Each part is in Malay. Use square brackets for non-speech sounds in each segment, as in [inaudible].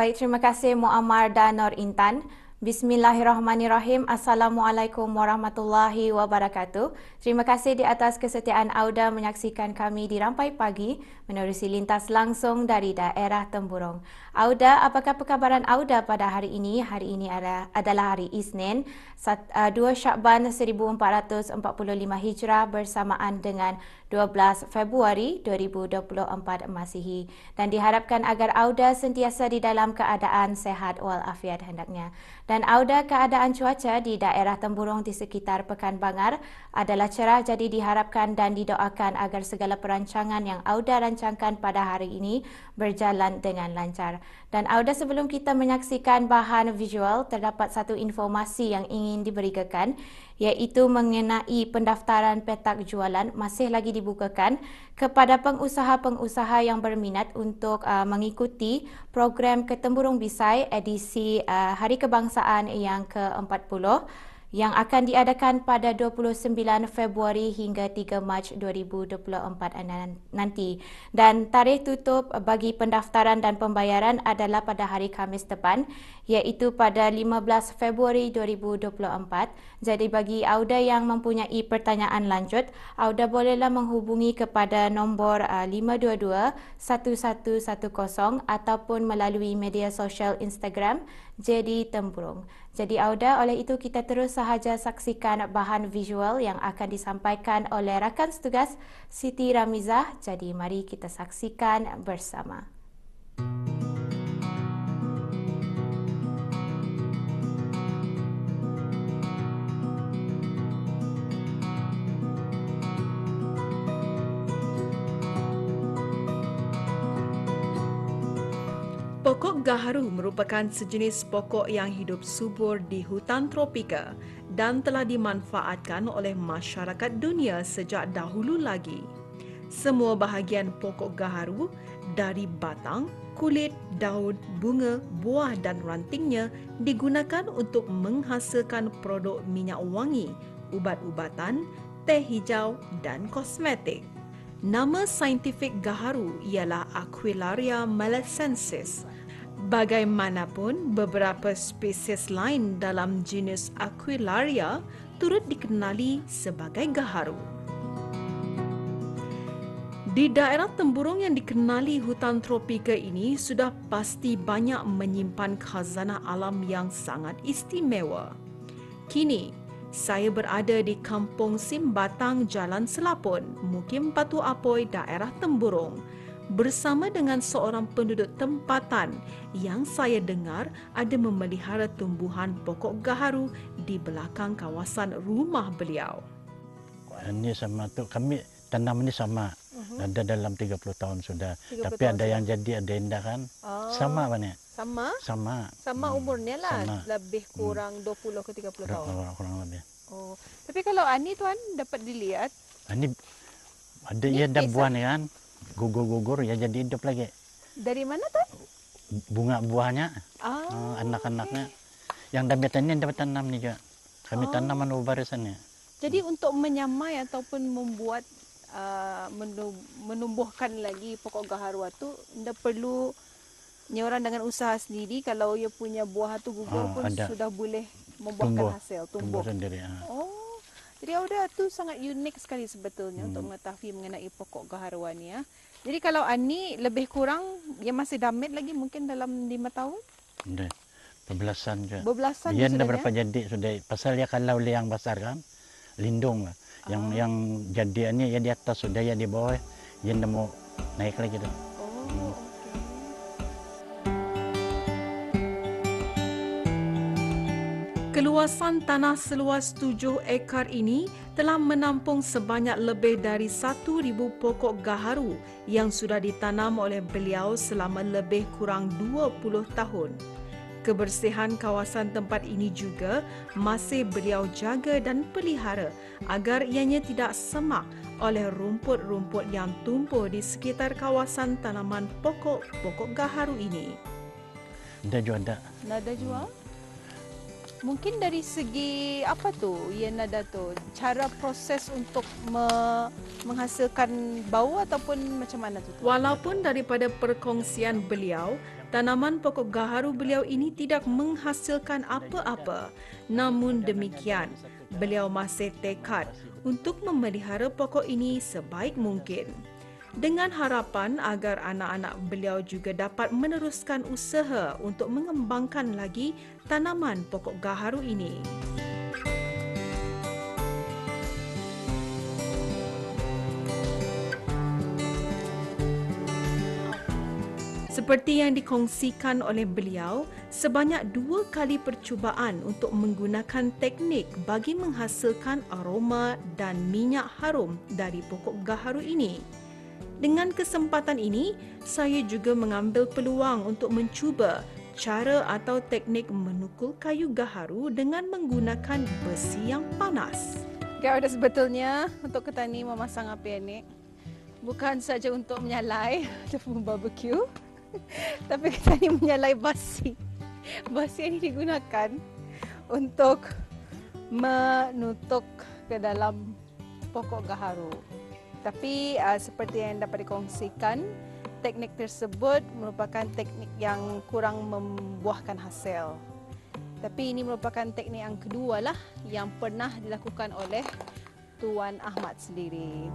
Baik, terima kasih Muammar dan Nur Intan. Bismillahirrahmanirrahim. Assalamualaikum warahmatullahi wabarakatuh. Terima kasih di atas kesetiaan Auda menyaksikan kami di Rampai Pagi menerusi lintas langsung dari daerah Temburong. Auda, apakah perkabaran Auda pada hari ini? Hari ini adalah hari Isnin, 2 uh, Syakban 1445 Hijrah bersamaan dengan 12 Februari 2024 Masihi dan diharapkan agar Auda sentiasa di dalam keadaan sehat walafiat hendaknya. Dan auda keadaan cuaca di daerah Temburong di sekitar Pekan Bangar adalah cerah jadi diharapkan dan didoakan agar segala perancangan yang auda rancangkan pada hari ini berjalan dengan lancar. Dan auda sebelum kita menyaksikan bahan visual terdapat satu informasi yang ingin diberikan iaitu mengenai pendaftaran petak jualan masih lagi dibukakan kepada pengusaha-pengusaha yang berminat untuk uh, mengikuti program Ketemburung Bisai edisi uh, Hari Kebangsaan yang ke-40 yang akan diadakan pada 29 Februari hingga 3 Mac 2024 nanti. Dan tarikh tutup bagi pendaftaran dan pembayaran adalah pada hari Khamis depan iaitu pada 15 Februari 2024. Jadi bagi Auda yang mempunyai pertanyaan lanjut, Auda bolehlah menghubungi kepada nombor 522 uh, 1110 ataupun melalui media sosial Instagram Jadi Tempurung. Jadi Auda, oleh itu kita terus sahaja saksikan bahan visual yang akan disampaikan oleh rakan setugas Siti Ramizah. Jadi mari kita saksikan bersama. Pokok gaharu merupakan sejenis pokok yang hidup subur di hutan tropika dan telah dimanfaatkan oleh masyarakat dunia sejak dahulu lagi. Semua bahagian pokok gaharu dari batang, kulit, daun, bunga, buah dan rantingnya digunakan untuk menghasilkan produk minyak wangi, ubat-ubatan, teh hijau dan kosmetik. Nama saintifik gaharu ialah Aquilaria malacensis. Bagaimanapun, beberapa spesies lain dalam jenis Aquilaria turut dikenali sebagai gaharu. Di daerah temburung yang dikenali hutan tropika ini sudah pasti banyak menyimpan khazanah alam yang sangat istimewa. Kini, saya berada di Kampung Simbatang, Jalan Selapun, Mukim Batu Apoy, daerah Temburong bersama dengan seorang penduduk tempatan yang saya dengar ada memelihara tumbuhan pokok gaharu di belakang kawasan rumah beliau. Ini sama tu kami tanam ini sama uh-huh. ada dalam 30 tahun sudah. 30 Tapi tahun ada sudah. yang jadi ada indah kan? Oh. Sama banyak. Sama? Sama. Sama hmm. umurnya lah. Sama. Lebih hmm. kurang hmm. 20 ke 30 kurang, tahun. Kurang lebih. Oh. Tapi kalau Ani tuan dapat dilihat? Ani ada ya ada buah ni kan. Gugur-gugur ya jadi hidup lagi. Dari mana tuan? Bunga buahnya. Ah, uh, anak-anaknya. Okay. Yang dapat dapat tanam ni juga. Kami oh. tanam anu barisannya. Jadi hmm. untuk menyamai ataupun membuat uh, menumbuhkan lagi pokok gaharu tu anda perlu ni orang dengan usaha sendiri kalau ia punya buah tu gugur oh, pun ada. sudah boleh membuahkan tumbuh. hasil tumbuh, tumbuh sendiri ha. oh jadi auda tu sangat unik sekali sebetulnya hmm. untuk mengetahui mengenai pokok gaharuan ni ya jadi kalau ani lebih kurang yang masih damit lagi mungkin dalam lima tahun Dah. Berbelasan je. Berbelasan Ia dah berapa jadi sudah. Pasal dia kalau liang besar kan, lindung lah yang oh. yang jadiannya ya di atas sudah ya di bawah ya ndak mau naik lagi tu. Oh. Hmm. Keluasan tanah seluas tujuh ekar ini telah menampung sebanyak lebih dari satu ribu pokok gaharu yang sudah ditanam oleh beliau selama lebih kurang dua puluh tahun. Kebersihan kawasan tempat ini juga masih beliau jaga dan pelihara agar ianya tidak semak oleh rumput-rumput yang tumbuh di sekitar kawasan tanaman pokok-pokok gaharu ini. Ada jual ada. Ada jual? Mungkin dari segi apa tu Yana Dato cara proses untuk me, menghasilkan bau ataupun macam mana tu? Walaupun daripada perkongsian beliau, tanaman pokok gaharu beliau ini tidak menghasilkan apa-apa. Namun demikian, beliau masih tekad untuk memelihara pokok ini sebaik mungkin dengan harapan agar anak-anak beliau juga dapat meneruskan usaha untuk mengembangkan lagi tanaman pokok gaharu ini. Seperti yang dikongsikan oleh beliau, sebanyak dua kali percubaan untuk menggunakan teknik bagi menghasilkan aroma dan minyak harum dari pokok gaharu ini. Dengan kesempatan ini, saya juga mengambil peluang untuk mencuba cara atau teknik menukul kayu gaharu dengan menggunakan besi yang panas. Gawada sebetulnya untuk ketani memasang api ini bukan saja untuk menyalai [laughs] ataupun barbecue, [laughs] tapi ketani menyalai basi. Basi ini digunakan untuk menutuk ke dalam pokok gaharu. Tapi uh, seperti yang dapat dikongsikan, teknik tersebut merupakan teknik yang kurang membuahkan hasil. Tapi ini merupakan teknik yang kedua lah yang pernah dilakukan oleh Tuan Ahmad sendiri.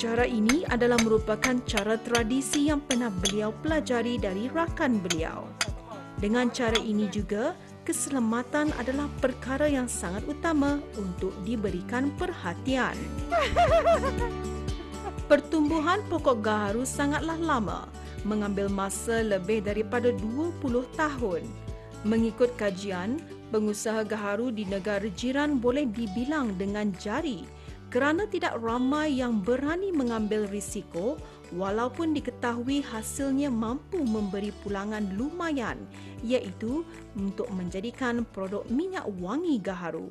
Cara ini adalah merupakan cara tradisi yang pernah beliau pelajari dari rakan beliau. Dengan cara ini juga, keselamatan adalah perkara yang sangat utama untuk diberikan perhatian. [laughs] Pertumbuhan pokok gaharu sangatlah lama, mengambil masa lebih daripada 20 tahun. Mengikut kajian, pengusaha gaharu di negara jiran boleh dibilang dengan jari kerana tidak ramai yang berani mengambil risiko walaupun diketahui hasilnya mampu memberi pulangan lumayan iaitu untuk menjadikan produk minyak wangi gaharu.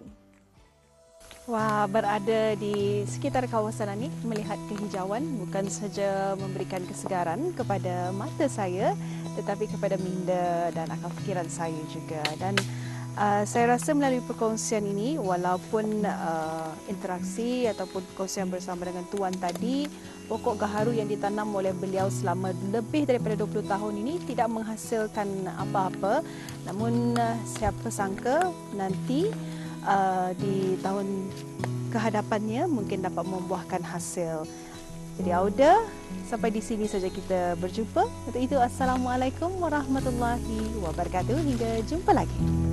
Wah, berada di sekitar kawasan ini melihat kehijauan bukan saja memberikan kesegaran kepada mata saya tetapi kepada minda dan akal fikiran saya juga dan Uh, saya rasa melalui perkongsian ini walaupun uh, interaksi ataupun perkongsian bersama dengan tuan tadi pokok gaharu yang ditanam oleh beliau selama lebih daripada 20 tahun ini tidak menghasilkan apa-apa. Namun uh, siapa sangka nanti uh, di tahun kehadapannya mungkin dapat membuahkan hasil. Jadi Auda sampai di sini saja kita berjumpa. Untuk itu assalamualaikum warahmatullahi wabarakatuh. Hingga jumpa lagi